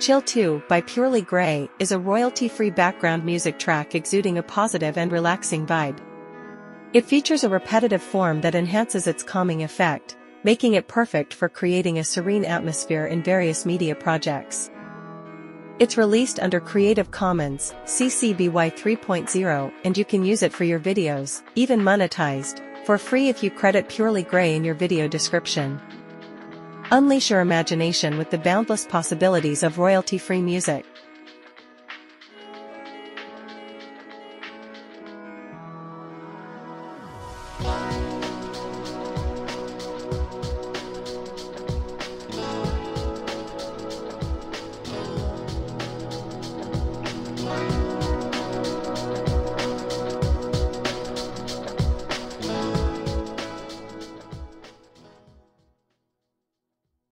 Chill 2 by Purely Grey is a royalty-free background music track exuding a positive and relaxing vibe. It features a repetitive form that enhances its calming effect, making it perfect for creating a serene atmosphere in various media projects. It's released under Creative Commons, CC BY 3.0 and you can use it for your videos, even monetized, for free if you credit Purely Grey in your video description. Unleash your imagination with the boundless possibilities of royalty-free music.